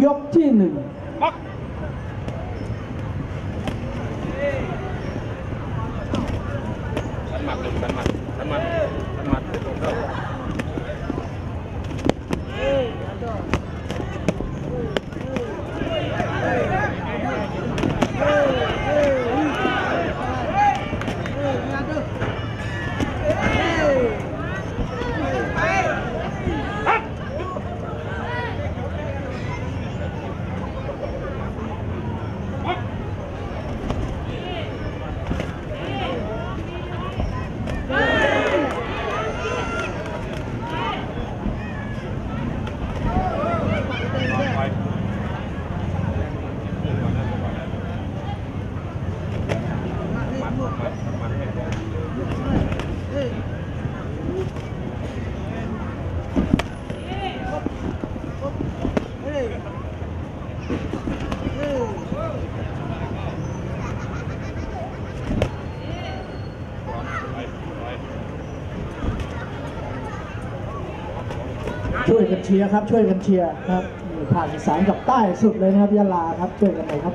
옆뒤에는 ช่วยกันเชียร์ครับ ช่วยกันเชียร์ครับผ่านสายกับใต้สุดเลยนะครับยะลาครับช่วยกันเลยครับ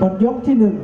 หมดยกที่หนึ่ง